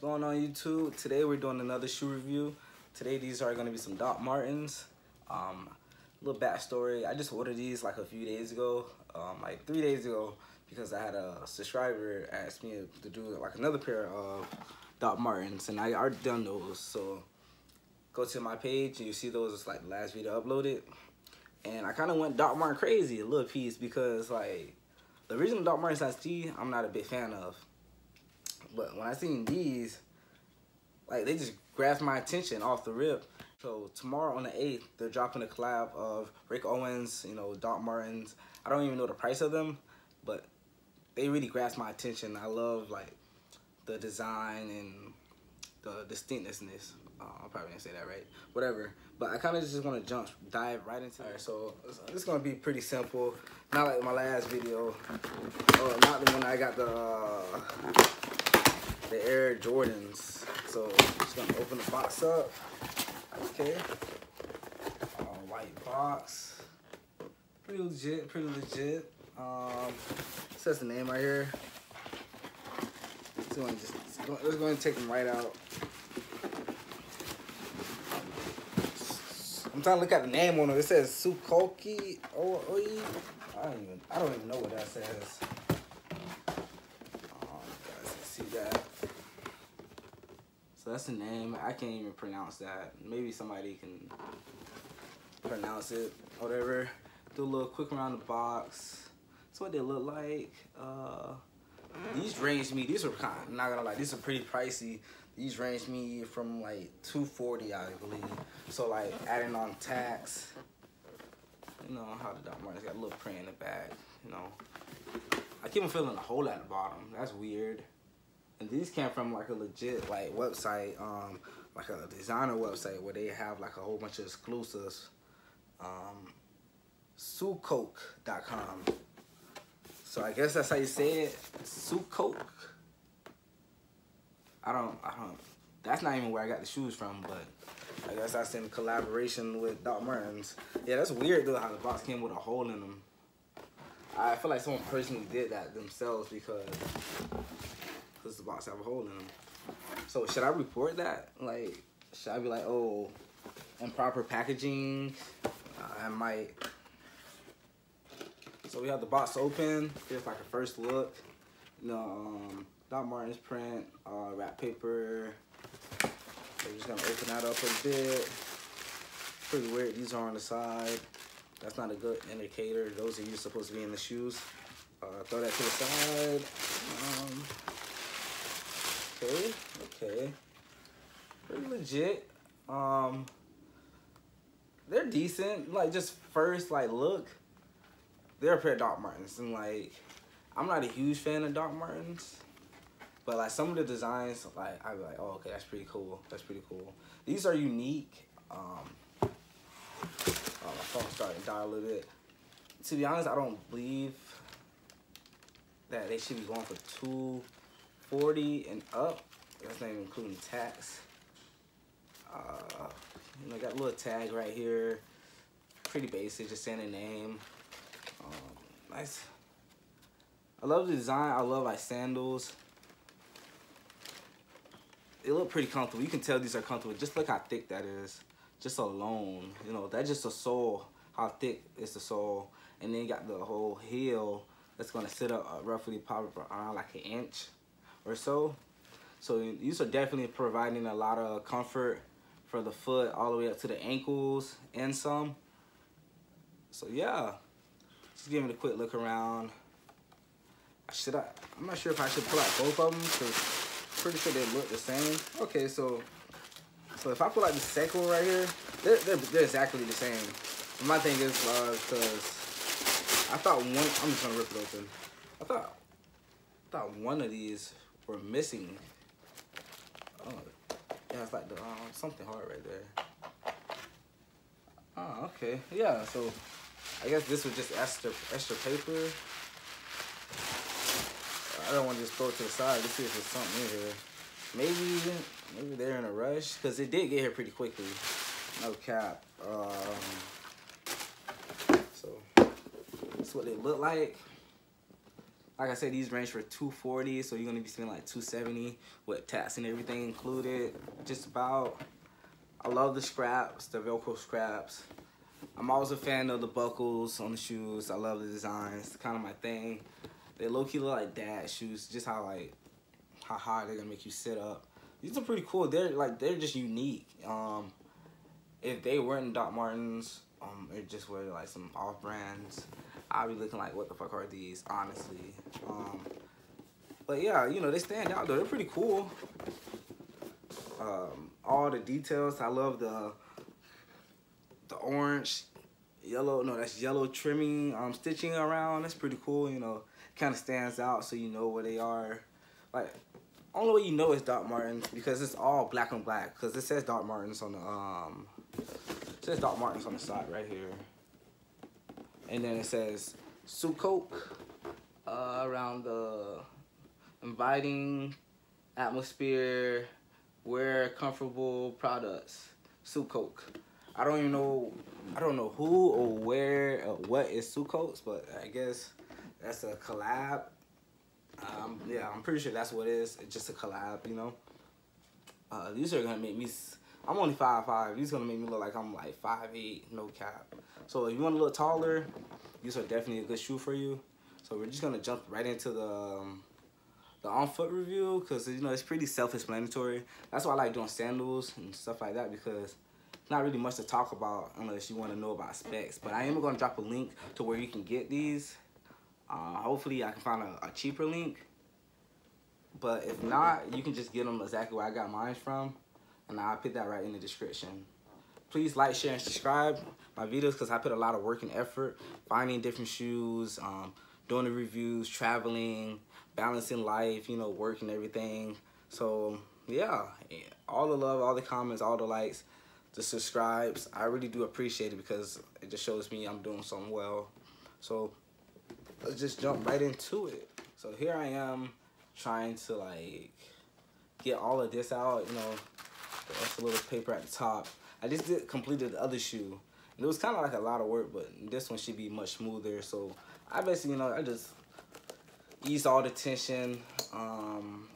What's going on YouTube? Today we're doing another shoe review. Today these are gonna be some Doc Martens. Um, little backstory, I just ordered these like a few days ago, um, like three days ago, because I had a subscriber ask me to do like another pair of Doc Martens and I already done those. So go to my page and you see those it's like last video uploaded. And I kind of went Doc Marten crazy a little piece because like the original Doc Martens size G, I'm not a big fan of. But when I seen these, like they just grabbed my attention off the rip. So tomorrow on the 8th, they're dropping a collab of Rick Owens, you know, Doc Martens. I don't even know the price of them, but they really grasped my attention. I love like the design and the distinctness. Uh, I probably didn't say that right. Whatever. But I kind of just want to jump, dive right into it. So it's going to be pretty simple. Not like my last video. Oh, not the one I got the uh, the Air Jordans. So I'm just to open the box up. Okay. Uh, white box. Pretty legit, pretty legit. Um, says the name right here. So just, just going to take them right out. I'm trying to look at the name on it. It says Sukoki Oi. I don't even I don't even know what that says. Oh, guys, see that. That's the name. I can't even pronounce that. Maybe somebody can pronounce it. Whatever. Do a little quick around the box. That's what they look like. Uh, these range me. These are kind. Of, not gonna lie. These are pretty pricey. These range me from like 240, I believe. So like adding on tax. You know how the Doc Martens got a little print in the back. You know. I keep on feeling a hole at the bottom. That's weird. And these came from like a legit like website, um, like a designer website where they have like a whole bunch of exclusives. Um, Suicoke.com. So I guess that's how you say it. Suicoke. I don't, I don't, that's not even where I got the shoes from, but I guess that's in collaboration with Doc Martens. Yeah, that's weird though how the box came with a hole in them. I feel like someone personally did that themselves because, because the box have a hole in them. So should I report that? Like, should I be like, oh, improper packaging? I might. So we have the box open. Here's like a first look. You know, um, Doc Martens print, uh, wrap paper. We're just gonna open that up a bit. Pretty weird, these are on the side. That's not a good indicator. Those are you supposed to be in the shoes. Uh, throw that to the side. Um, okay, okay. Pretty legit. Um, they're decent. Like just first like look, they're a pair of Doc Martens, and like I'm not a huge fan of Doc Martens. But like some of the designs, like I'd be like, oh, okay, that's pretty cool. That's pretty cool. These are unique. Um, oh, my phone's starting to die a little bit. To be honest, I don't believe that they should be going for 240 and up. That's not even including tax. Uh, got a little tag right here. Pretty basic, just saying a name. Um, nice. I love the design. I love like sandals they look pretty comfortable. You can tell these are comfortable. Just look how thick that is. Just alone, you know, that's just the sole. How thick is the sole? And then you got the whole heel that's gonna sit up uh, roughly probably around like an inch or so. So these are definitely providing a lot of comfort for the foot all the way up to the ankles and some. So yeah, just giving a quick look around. Should I? I'm not sure if I should pull out both of them because pretty sure they look the same. Okay, so so if I pull out the second one right here, they're, they're, they're exactly the same. My thing is, because uh, I thought one, I'm just gonna rip it open. I thought, I thought one of these were missing. Oh, yeah, it's like the, um, something hard right there. Oh, okay, yeah, so I guess this was just extra, extra paper. I don't want to just throw it to the side. Let's see if there's something in here. Maybe, maybe they're in a rush because it did get here pretty quickly. No cap. Um, so that's what they look like. Like I said, these range for 240, so you're gonna be spending like 270 with tax and everything included. Just about. I love the scraps, the Velcro scraps. I'm always a fan of the buckles on the shoes. I love the designs. It's kind of my thing. They low key look like dad shoes. Just how like how high they're gonna make you sit up. These are pretty cool. They're like they're just unique. Um, if they weren't Doc Martens, um, it just were like some off brands. I'd be looking like, what the fuck are these? Honestly. Um, but yeah, you know they stand out though. They're pretty cool. Um, all the details. I love the the orange, yellow. No, that's yellow trimming. Um, stitching around. That's pretty cool. You know, kind of stands out so you know where they are. Like only way you know is Doc Martens because it's all black and black. Because it says Doc Martens on the um, says Doc Martens on the side right here, and then it says Suicoke uh, around the inviting atmosphere, wear comfortable products. Suicoke. I don't even know. I don't know who or where or what is Sucoats, but I guess that's a collab um, yeah, I'm pretty sure that's what it is. It's just a collab, you know. Uh, these are gonna make me. I'm only five five. These gonna make me look like I'm like five eight, no cap. So if you want to look taller, these are definitely a good shoe for you. So we're just gonna jump right into the um, the on foot review because you know it's pretty self-explanatory. That's why I like doing sandals and stuff like that because not really much to talk about unless you want to know about specs. But I am gonna drop a link to where you can get these uh, hopefully I can find a, a, cheaper link. But if not, you can just get them exactly where I got mine from. And I'll put that right in the description. Please like, share, and subscribe my videos because I put a lot of work and effort finding different shoes, um, doing the reviews, traveling, balancing life, you know, work and everything. So yeah, all the love, all the comments, all the likes, the subscribes. I really do appreciate it because it just shows me I'm doing something well. So let's just jump right into it. So here I am trying to like get all of this out, you know, a little paper at the top. I just did completed the other shoe. And it was kind of like a lot of work, but this one should be much smoother. So I basically, you know, I just ease all the tension. Um,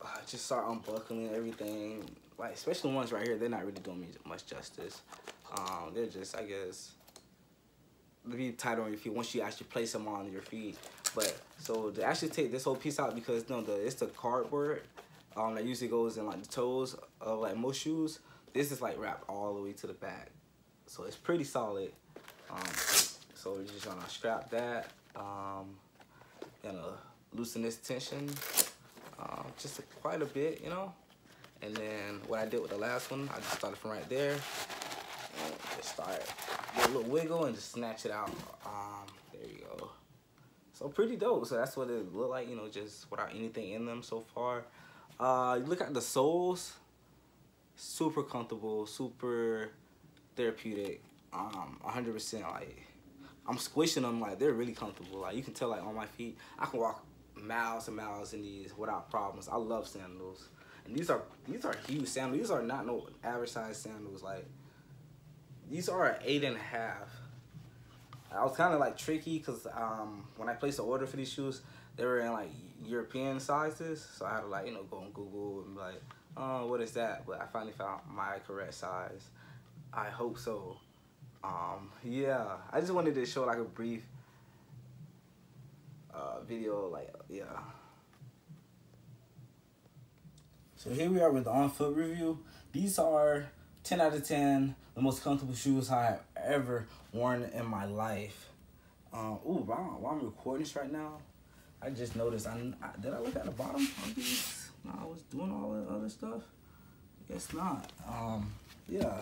I just start unbuckling everything. Like, especially the ones right here, they're not really doing me much justice. Um, they're just, I guess, be tight on your feet once you actually place them on your feet. But so to actually take this whole piece out because no, the it's the cardboard um that usually goes in like the toes of like most shoes. This is like wrapped all the way to the back, so it's pretty solid. Um, so we're just gonna strap that. Um, gonna loosen this tension um, just quite a bit, you know. And then what I did with the last one, I just started from right there and just start a little wiggle and just snatch it out. Um, there you go. So pretty dope. So that's what it looked like, you know, just without anything in them so far. Uh, look at the soles, super comfortable, super therapeutic. Um, 100% like, I'm squishing them like they're really comfortable. Like you can tell like on my feet, I can walk miles and miles in these without problems. I love sandals. And these are these are huge sandals. These are not no average size sandals. Like these are eight and a half. I was kind of like tricky because um, when I placed the order for these shoes, they were in like European sizes. So I had to like, you know, go on Google and be like, oh, what is that? But I finally found my correct size. I hope so. Um, yeah, I just wanted to show like a brief uh, video, like, yeah. So here we are with the on-foot review. These are 10 out of 10, the most comfortable shoes I've ever worn in my life. Um, ooh, while, while I'm recording this right now, I just noticed, I, I, did I look at the bottom of these? No, I was doing all the other stuff. Guess not. Um, yeah.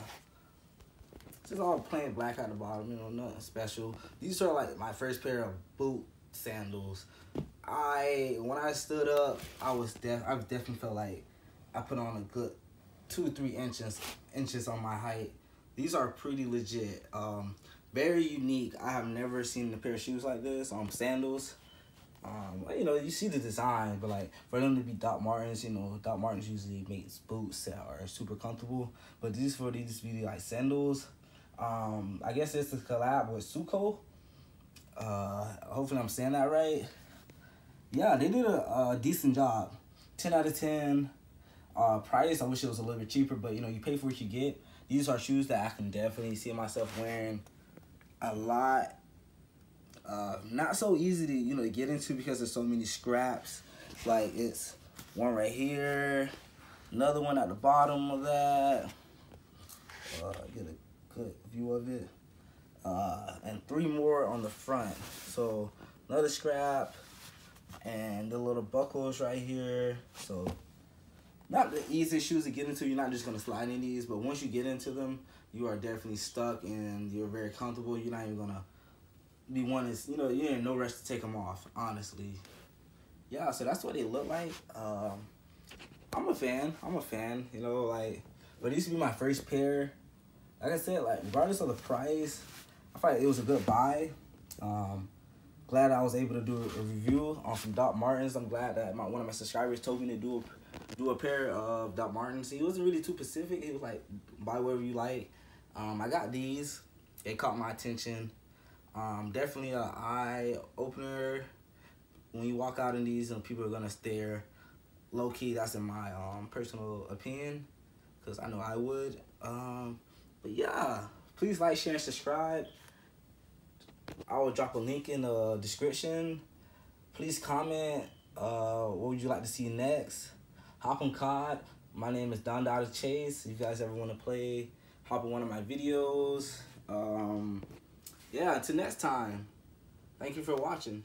This is all plain black at the bottom, you know, nothing special. These are like my first pair of boot sandals. I, when I stood up, I was def, I definitely felt like I put on a good two three inches inches on my height. These are pretty legit. Um, very unique. I have never seen a pair of shoes like this. Um, sandals. Um, you know, you see the design, but like for them to be Doc Martens, you know, Doc Martens usually makes boots that are super comfortable. But these for these be like sandals. Um, I guess it's a collab with Suco. Uh, hopefully I'm saying that right. yeah, they did a, a decent job. 10 out of 10. Uh, price, I wish it was a little bit cheaper, but you know, you pay for what you get. These are shoes that I can definitely see myself wearing a lot. Uh, not so easy to, you know, get into because there's so many scraps. Like, it's one right here, another one at the bottom of that. Uh, get a good view of it. Uh, and three more on the front. So, another scrap, and the little buckles right here. So not the easiest shoes to get into. You're not just gonna slide in these, but once you get into them, you are definitely stuck and you're very comfortable. You're not even gonna be one is you know you're in no rush to take them off. Honestly, yeah. So that's what they look like. Um, I'm a fan. I'm a fan. You know, like, but these to be my first pair. Like I said, like regardless of the price, I thought it was a good buy. Um, glad I was able to do a review on some Doc Martens. I'm glad that my, one of my subscribers told me to do a, do a pair of Doc Martens. He wasn't really too specific. He was like, buy whatever you like. Um, I got these. It caught my attention. Um, definitely an eye opener. When you walk out in these, and people are gonna stare. Low key, that's in my um, personal opinion, because I know I would. Um, but yeah, please like, share, and subscribe. I will drop a link in the description. Please comment uh, what would you like to see next. Hop on COD. My name is Don Dada Chase. If you guys ever want to play, hop in one of my videos. Um, yeah, until next time. Thank you for watching.